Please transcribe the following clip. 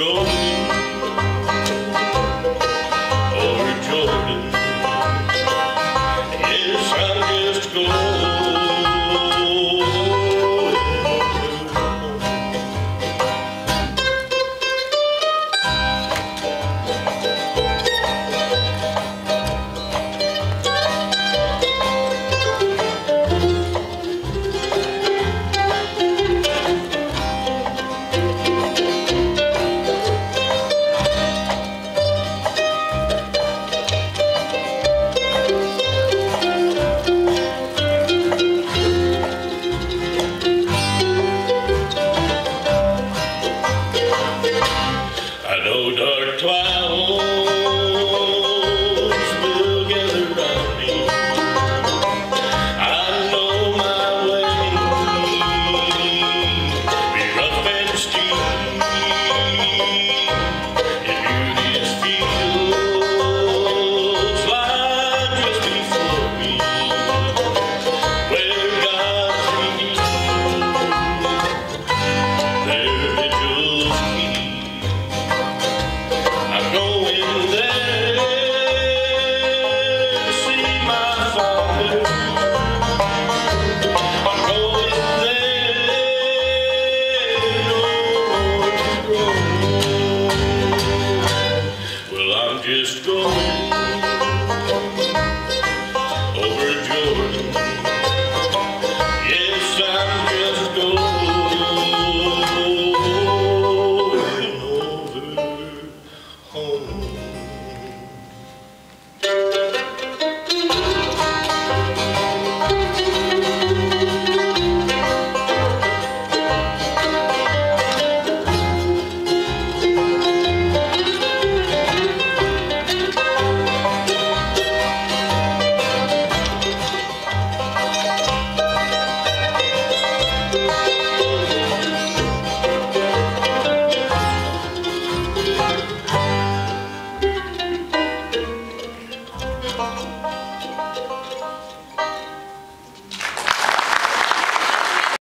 golden just going over Jordan.